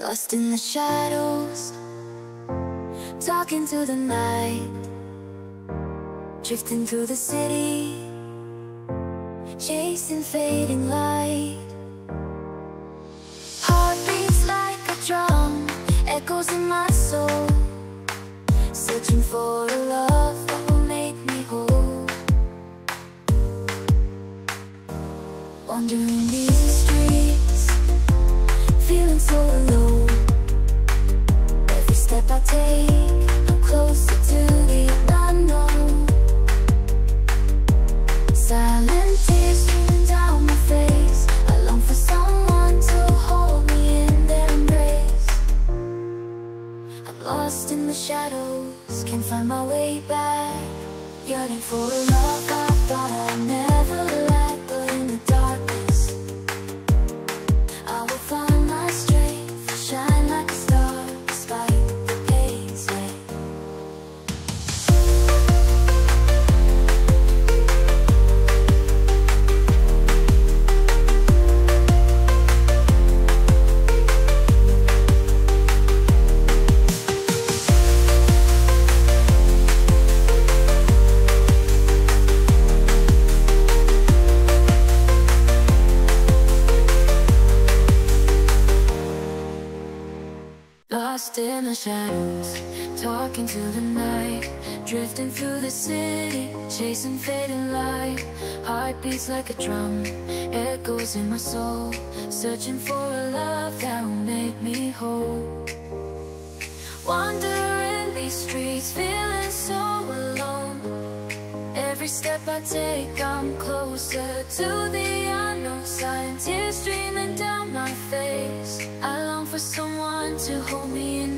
Lost in the shadows. Talking to the night. Drifting through the city. Chasing fading light. Heart beats like a drum. Echoes in my soul. Searching for a love that will make me whole. Wandering these lost in the shadows. Can't find my way back. Yearning for a love Lost in the shadows, talking to the night Drifting through the city, chasing fading light. Heart beats like a drum, echoes in my soul Searching for a love that will make me whole. Wandering these streets, feeling so alone. Every step I take, I'm closer to the unknown Silent tears streaming down my face to hold me in